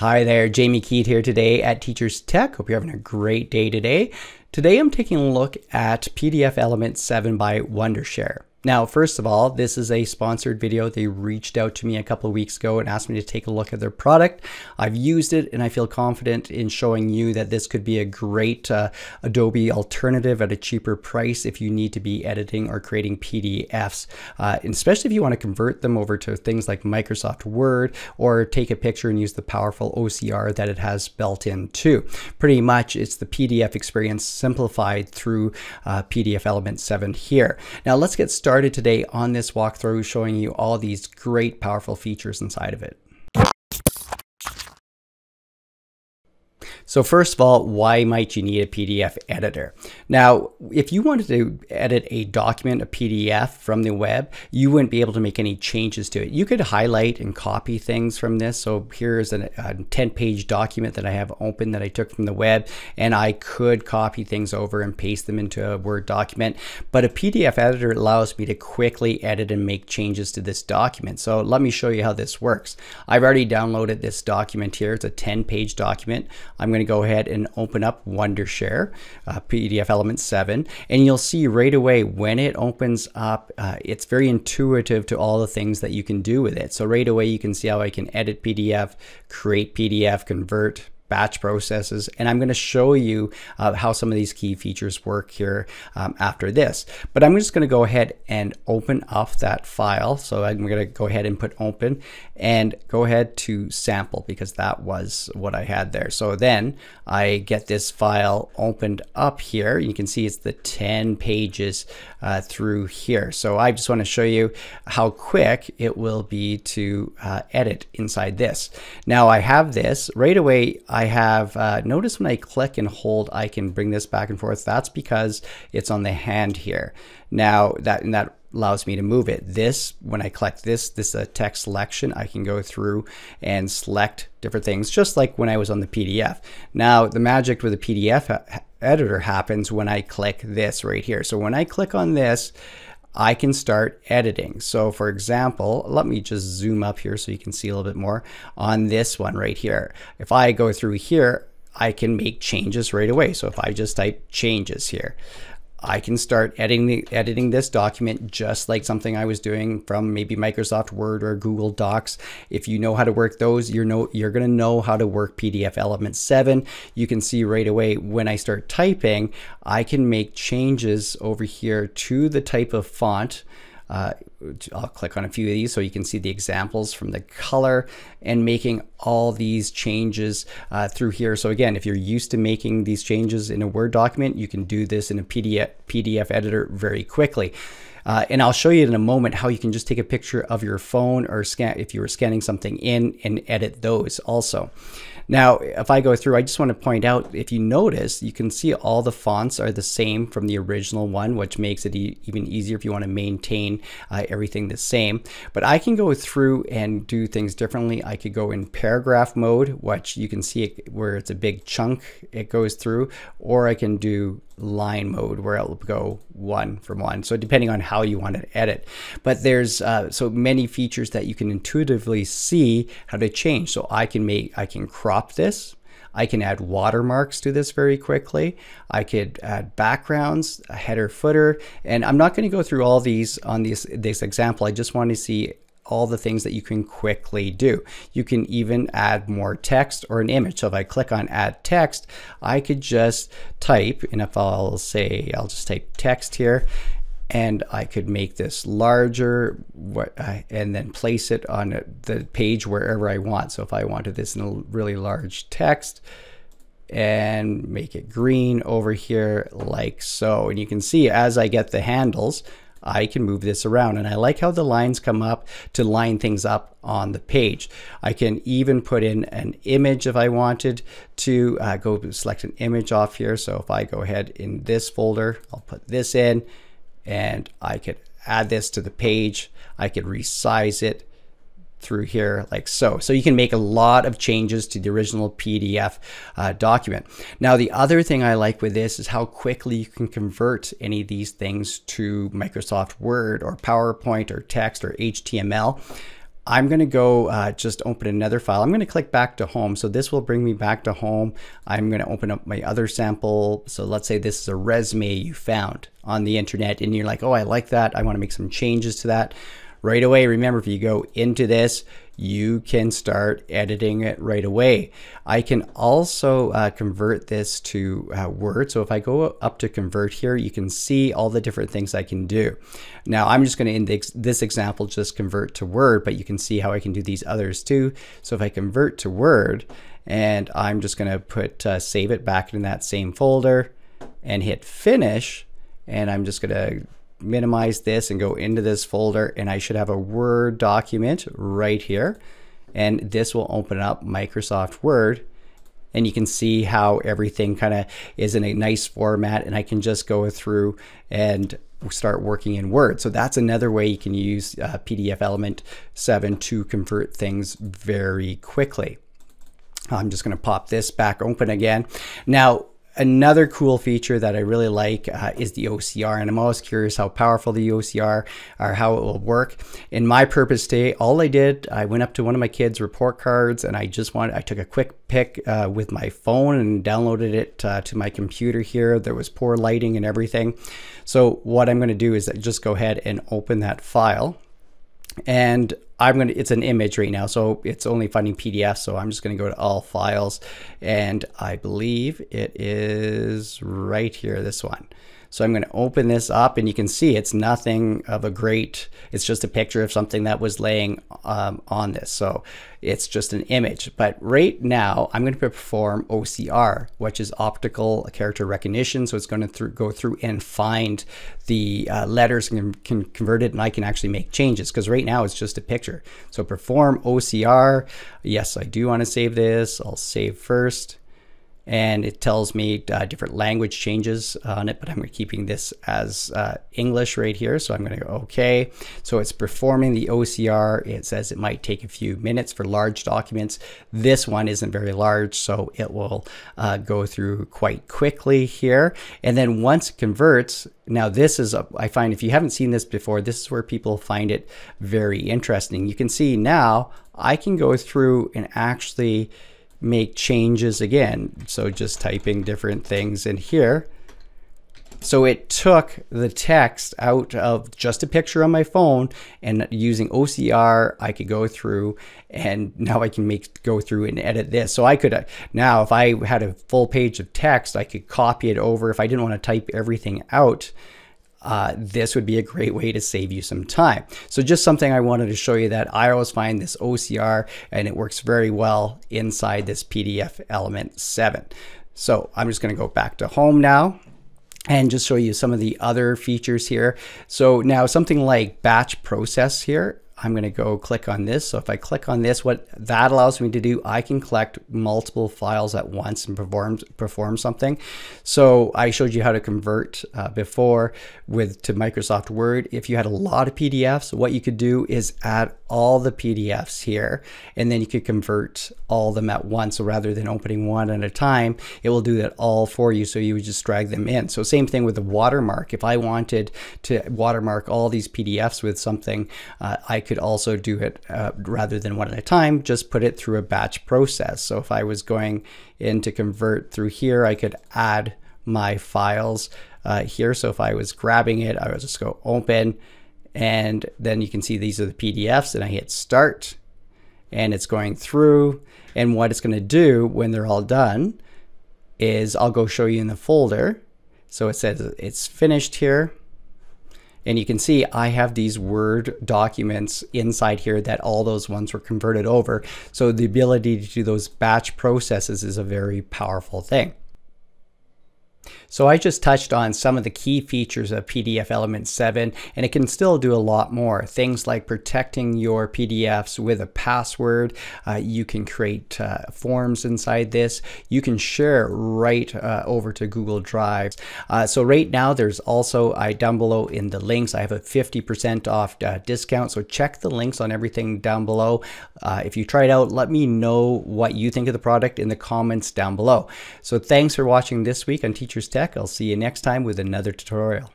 Hi there, Jamie Keet here today at Teachers Tech. Hope you're having a great day today. Today I'm taking a look at PDF Element 7 by Wondershare. Now, first of all, this is a sponsored video. They reached out to me a couple of weeks ago and asked me to take a look at their product. I've used it and I feel confident in showing you that this could be a great uh, Adobe alternative at a cheaper price if you need to be editing or creating PDFs, uh, especially if you want to convert them over to things like Microsoft Word or take a picture and use the powerful OCR that it has built in too. Pretty much it's the PDF experience simplified through uh, PDF Element 7 here. Now let's get started started today on this walkthrough showing you all these great powerful features inside of it. So first of all, why might you need a PDF editor? Now, if you wanted to edit a document, a PDF from the web, you wouldn't be able to make any changes to it. You could highlight and copy things from this. So here's a, a 10 page document that I have open that I took from the web, and I could copy things over and paste them into a Word document. But a PDF editor allows me to quickly edit and make changes to this document. So let me show you how this works. I've already downloaded this document here. It's a 10 page document. I'm going going to go ahead and open up Wondershare, uh, PDF Element 7, and you'll see right away when it opens up, uh, it's very intuitive to all the things that you can do with it. So right away you can see how I can edit PDF, create PDF, convert, batch processes. And I'm going to show you uh, how some of these key features work here um, after this. But I'm just going to go ahead and open up that file. So I'm going to go ahead and put open and go ahead to sample because that was what I had there. So then I get this file opened up here. You can see it's the 10 pages uh, through here. So I just want to show you how quick it will be to uh, edit inside this. Now I have this right away. I have, uh, notice when I click and hold, I can bring this back and forth. That's because it's on the hand here. Now that, and that allows me to move it. This, when I click this, this is a text selection. I can go through and select different things, just like when I was on the PDF. Now, the magic with the PDF editor happens when I click this right here. So when I click on this, I can start editing. So for example, let me just zoom up here so you can see a little bit more on this one right here. If I go through here, I can make changes right away. So if I just type changes here, I can start editing editing this document just like something I was doing from maybe Microsoft Word or Google Docs. If you know how to work those, you're know you're to know how to work PDF Element 7. You can see right away when I start typing, I can make changes over here to the type of font uh, I'll click on a few of these so you can see the examples from the color and making all these changes uh, through here. So again, if you're used to making these changes in a Word document, you can do this in a PDF, PDF editor very quickly. Uh, and I'll show you in a moment how you can just take a picture of your phone or scan if you were scanning something in and edit those also. Now, if I go through, I just want to point out, if you notice, you can see all the fonts are the same from the original one, which makes it e even easier if you want to maintain uh, everything the same. But I can go through and do things differently. I could go in paragraph mode, which you can see it, where it's a big chunk it goes through, or I can do line mode where it'll go one from one. So depending on how you want to edit. But there's uh, so many features that you can intuitively see how to change. So I can make, I can crop this. I can add watermarks to this very quickly. I could add backgrounds, a header, footer, and I'm not going to go through all these on this, this example. I just want to see all the things that you can quickly do. You can even add more text or an image. So if I click on add text, I could just type, and if I'll say, I'll just type text here, and I could make this larger uh, and then place it on the page wherever I want. So if I wanted this in a really large text, and make it green over here like so. And you can see as I get the handles, I can move this around. And I like how the lines come up to line things up on the page. I can even put in an image if I wanted to uh, go select an image off here. So if I go ahead in this folder, I'll put this in and I could add this to the page. I could resize it through here like so. So you can make a lot of changes to the original PDF uh, document. Now, the other thing I like with this is how quickly you can convert any of these things to Microsoft Word or PowerPoint or text or HTML. I'm going to go uh, just open another file. I'm going to click back to home. So this will bring me back to home. I'm going to open up my other sample. So let's say this is a resume you found on the internet and you're like, oh, I like that. I want to make some changes to that right away. Remember, if you go into this, you can start editing it right away. I can also uh, convert this to uh, Word. So if I go up to convert here, you can see all the different things I can do. Now I'm just going to, in this, example, just convert to Word, but you can see how I can do these others too. So if I convert to Word, and I'm just going to put uh, save it back in that same folder and hit finish, and I'm just going to minimize this and go into this folder and I should have a Word document right here. And this will open up Microsoft Word and you can see how everything kind of is in a nice format and I can just go through and start working in Word. So that's another way you can use uh, PDF Element 7 to convert things very quickly. I'm just going to pop this back open again. Now, Another cool feature that I really like uh, is the OCR, and I'm always curious how powerful the OCR or how it will work. In my purpose today, all I did, I went up to one of my kids' report cards and I just wanted, I took a quick pic uh, with my phone and downloaded it uh, to my computer here. There was poor lighting and everything. So what I'm going to do is just go ahead and open that file and I'm going to, it's an image right now, so it's only finding PDF. So I'm just going to go to all files and I believe it is right here, this one. So I'm going to open this up and you can see it's nothing of a great, it's just a picture of something that was laying um, on this. So it's just an image. But right now I'm going to perform OCR, which is optical character recognition. So it's going to th go through and find the uh, letters and can, can convert it and I can actually make changes because right now it's just a picture. So perform OCR. Yes, I do want to save this. I'll save first and it tells me uh, different language changes on it, but I'm keeping this as uh, English right here. So I'm going to go OK. So it's performing the OCR. It says it might take a few minutes for large documents. This one isn't very large, so it will uh, go through quite quickly here. And then once it converts, now this is, a, I find if you haven't seen this before, this is where people find it very interesting. You can see now I can go through and actually make changes again. So just typing different things in here. So it took the text out of just a picture on my phone and using OCR, I could go through and now I can make go through and edit this. So I could now if I had a full page of text, I could copy it over. If I didn't want to type everything out, uh, this would be a great way to save you some time. So just something I wanted to show you that I always find this OCR and it works very well inside this PDF element 7. So I'm just going to go back to home now and just show you some of the other features here. So now something like batch process here, I'm going to go click on this. So if I click on this, what that allows me to do, I can collect multiple files at once and perform perform something. So I showed you how to convert uh, before with to Microsoft Word. If you had a lot of PDFs, what you could do is add all the PDFs here, and then you could convert all of them at once. So rather than opening one at a time, it will do that all for you. So you would just drag them in. So same thing with the watermark. If I wanted to watermark all these PDFs with something, uh, I could also do it uh, rather than one at a time, just put it through a batch process. So if I was going in to convert through here, I could add my files uh, here. So if I was grabbing it, I would just go open and then you can see these are the PDFs and I hit start and it's going through and what it's going to do when they're all done is I'll go show you in the folder. So it says it's finished here. And you can see I have these Word documents inside here that all those ones were converted over. So the ability to do those batch processes is a very powerful thing. So I just touched on some of the key features of PDF Element 7, and it can still do a lot more. Things like protecting your PDFs with a password. Uh, you can create uh, forms inside this. You can share right uh, over to Google Drive. Uh, so right now, there's also I down below in the links, I have a 50% off uh, discount. So check the links on everything down below. Uh, if you try it out, let me know what you think of the product in the comments down below. So thanks for watching this week on Teacher's Tech Tech. I'll see you next time with another tutorial.